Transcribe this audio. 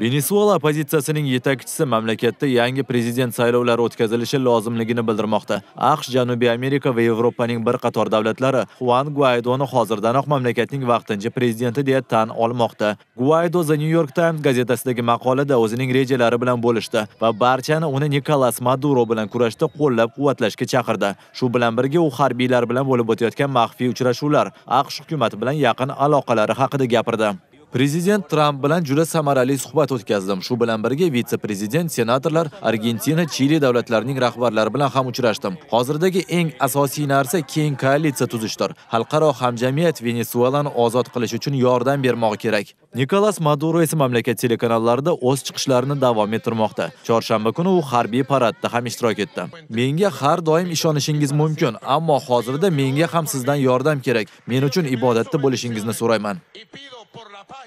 Venesuela oppozitsiyasining yetakchisi mamlakatda yangi prezident saylovlari o'tkazilishi lozimligini bildirmoqda. AQSh, Janubiy Amerika va Yevropaning bir qator davlatlari Juan Guaidoni hozirdanoq mamlakatning vaqtincha prezidenti deya tan olmoqda. Guaido The New York Times gazetasidagi maqolada o'zining rejalari bilan bo'lishdi va barchani uni Nikolas Maduro bilan kurashda qo'llab-quvvatlashga chaqirdi. Shu bilan birga u harbiylar bilan bo'lib o'tayotgan maxfiy uchrashuvlar, AQSh hukumati bilan yaqin aloqalari haqida gapirdi. Prezident Tramp bilan juda samarali suhbat o'tkazdim. Shu bilan birga vitse-prezident, senatorlar, Argentina, Chili davlatlarining rahbarlari bilan ham uchrashdim. Hozirdagi eng asosiy narsa keng koalitsiya tuzishdir. Xalqaro hamjamiyat Venesuelani ozod qilish uchun yordam bermog'i kerak. Nikolas Maduro esa mamlakat telekanallarida o'z chiqishlarini davom ettirmoqda. Chorshanba kuni u harbiy paradda ham ishtirok etdi. Menga har doim ishonishingiz mumkin, ammo hozirda menga ham sizdan yordam kerak. Men uchun ibodatda bo'lishingizni so'rayman. por la paz.